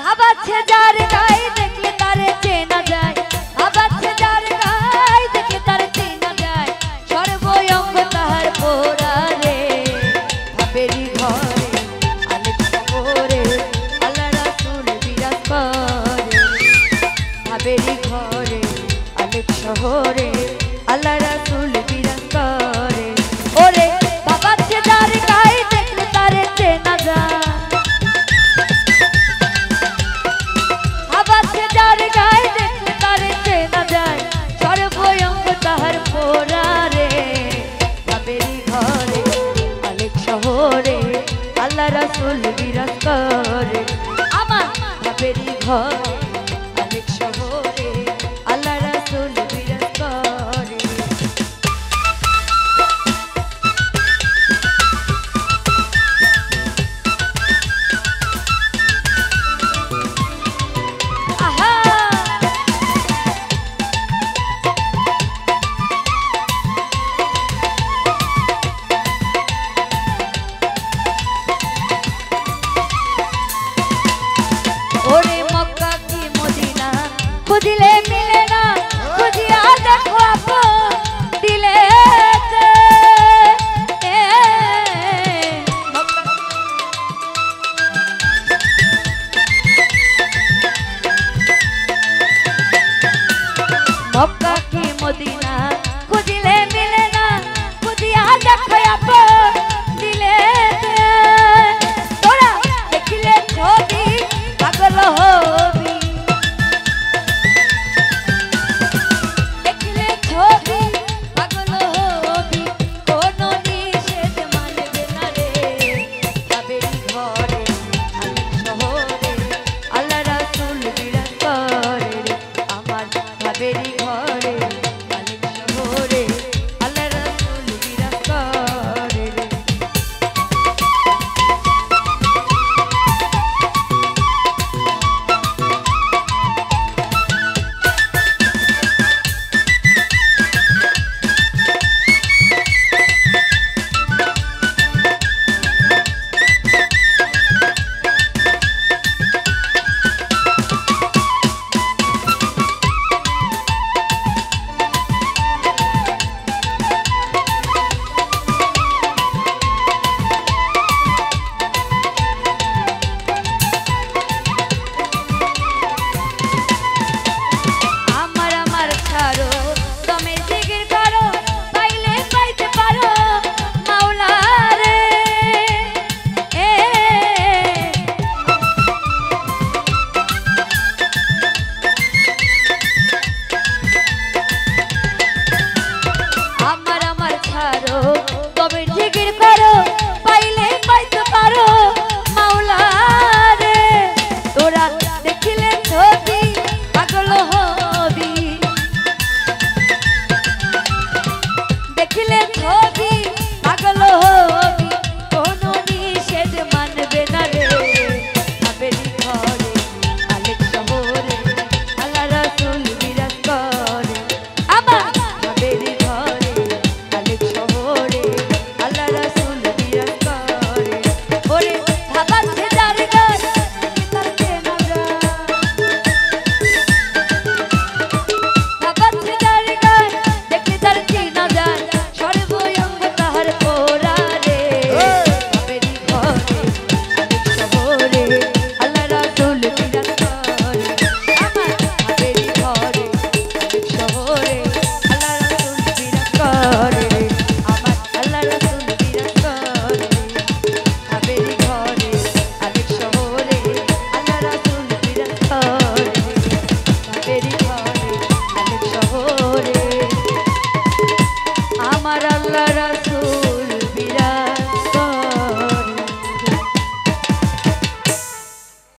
ভাবাচ্ছে যার গায়ে দেখলে তারে চেনা যায়। ভাবাচ্ছে যার গায়ে দেখলে তারে চেনা যায়। সর্বয়ঙ্গ তাহার পোড়া রে ভাবেরি ঘরে আলেক শহরে আল্লাহ রাসূল বিরাজ করে। ভাবেরি ঘরে আলেক শহরে রাসূল বিরাজ আমার ভাবেরি ঘরে। मक्का की मदीना দিলে খো